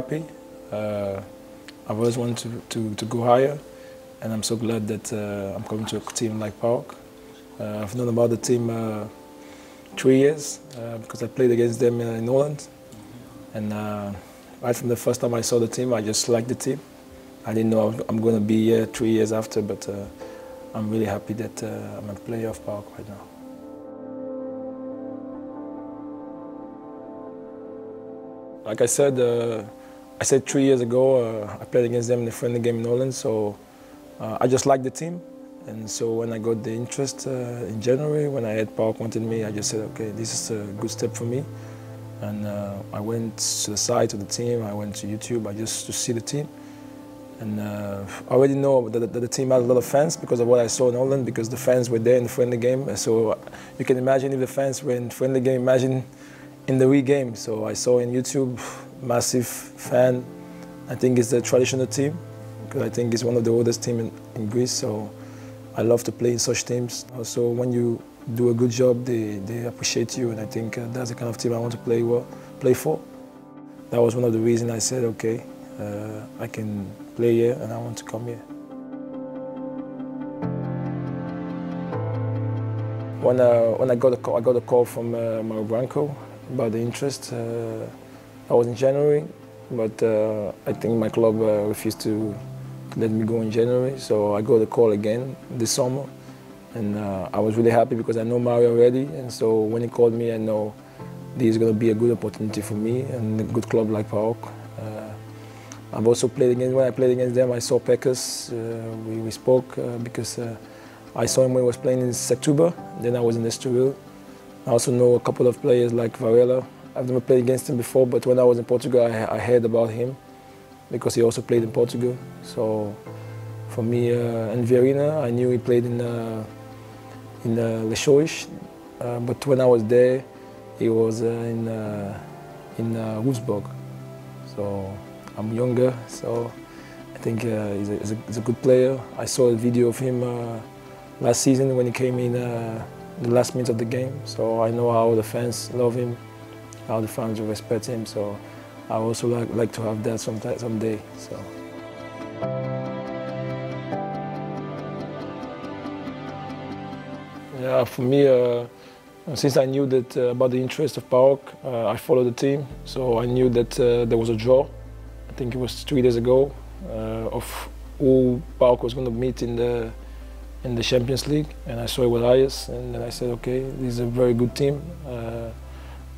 happy. Uh, I've always wanted to, to, to, go higher, and I'm so glad that uh, I'm coming to a team like PAOK. Uh, I've known about the team uh, three years uh, because I played against them in Holland. And uh, right from the first time I saw the team, I just liked the team. I didn't know I'm going to be here three years after, but I'm really happy that I'm a player of PAOK right now. Like I said, I said three years ago, uh, I played against them in a friendly game in Holland, so uh, I just liked the team. And so when I got the interest uh, in January, when I had PAOK wanted me, I just said, okay, this is a good step for me. And uh, I went to the site of the team, I went to YouTube, I just to see the team. And uh, I already know that, that, the team had a lot of fans because of what I saw in Holland, because the fans were there in the friendly game. So you can imagine if the fans were in the friendly game, imagine in the Wii game. So I saw in YouTube, massive fan. I think it's the traditional team because I think it's one of the oldest team in, in Greece. So I love to play in such teams. Also, when you do a good job, they, they appreciate you, and I think uh, that's the kind of team I want to play well, play for. That was one of the reasons I said, okay, uh, I can play here, and I want to come here. When, uh, when I got a call, I got a call from uh, Mario Branco, about the interest. Uh, I was in January, but uh, I think my club uh, refused to let me go in January, so I got a call again this summer. And I was really happy because I know Mario already, and so when he called me, I know this is going to be a good opportunity for me and a good club like PAOK. Uh, I've also played against, when I played against them, I saw Pelkas. Uh, we, we spoke uh, because I saw him when he was playing in Setúbal, then I was in Estoril. I also know a couple of players like Varela. I've never played against him before, but when I was in Portugal, I, I heard about him because he also played in Portugal. So for me uh, and Vieirinha, I knew he played in uh, in uh, uh, but when I was there, he was uh, in uh, in uh, Wolfsburg. So I'm younger, so I think he's a, he's, a, he's, a, good player. I saw a video of him last season when he came in the last minute of the game. So I know how the fans love him, how the fans respect him. So I also like, like to have that sometime, someday. So. Yeah, for me, uh, since I knew that uh, about the interest of PAOK, uh, I followed the team. So I knew that uh, there was a draw. I think it was three days ago uh, of who PAOK was going to meet in the in the Champions League, and I saw it with Ajax, and then I said, okay, this is a very good team, uh,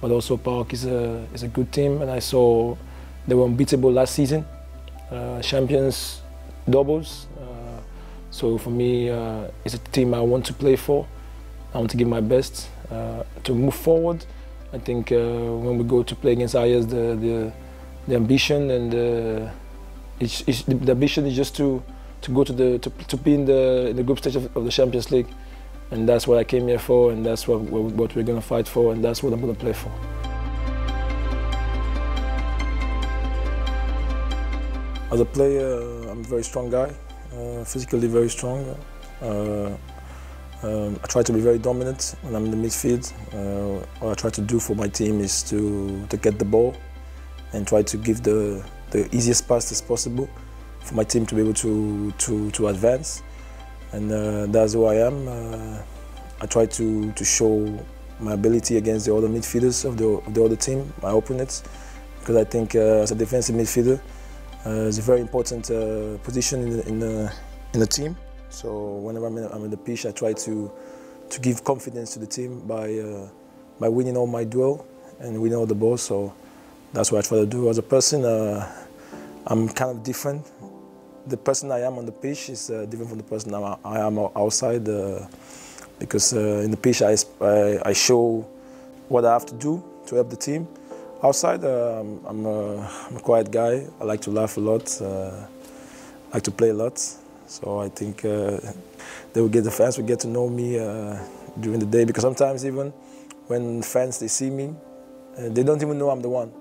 but also PAOK is a is a good team, and I saw they were unbeatable last season, uh, champions doubles. Uh, so for me, uh, it's a team I want to play for. I want to give my best uh, to move forward. I think uh, when we go to play against Ajax, the the, the ambition and it's, it's, the ambition is just to to go to the to, to be in the in the group stage of, of, the Champions League, and that's what I came here for, and that's what what we're going to fight for, and that's what I'm going to play for. As a player, I'm a very strong guy, uh, physically very strong. Uh, um, I try to be very dominant when I'm in the midfield. Uh, what I try to do for my team is to, to get the ball and try to give the, the easiest pass as possible for my team to be able to, to, to advance. And uh, that's who I am. Uh, I try to, to show my ability against the other midfielders of the, of the other team, my opponents, because I think uh, as a defensive midfielder, uh, it's a very important uh, position in the, in, the, in the team. So whenever I'm in, I'm in, the pitch, I try to, to give confidence to the team by, uh, by winning all my duel and winning all the balls. So that's what I try to do. As a person, I'm kind of different the person I am on the pitch is uh, different from the person I, am outside uh, because uh, in the pitch I, I, I, show what I have to do to help the team. Outside um, I'm, a, I'm, a, quiet guy. I like to laugh a lot. Uh, I like to play a lot. So I think uh, they will get the fans will get to know me uh, during the day because sometimes even when fans they see me, they don't even know I'm the one.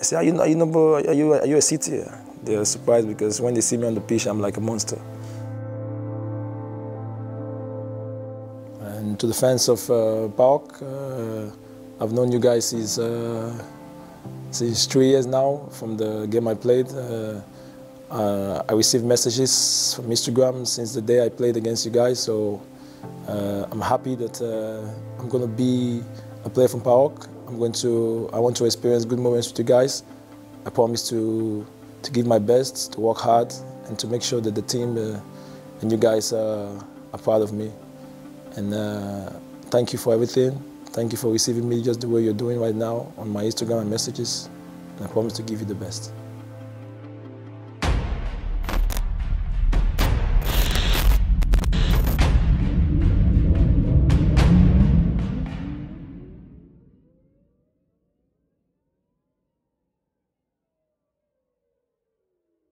They say, are you, are you, are you, are you Esiti? They're surprised because when they see me on the pitch, I'm like a monster. And to the fans of uh, PAOK, uh, I've known you guys since uh, since three years now from the game I played. Uh, uh, I received messages from Instagram since the day I played against you guys, so uh, I'm happy that uh, I'm going to be a player from PAOK. I'm going to, I want to experience good moments with you guys. I promise to, to give my best, to work hard, and to make sure that the team uh, and you guys are proud of me. And uh, thank you for everything. Thank you for receiving me just the way you're doing right now on my Instagram and messages. And I promise to give you the best.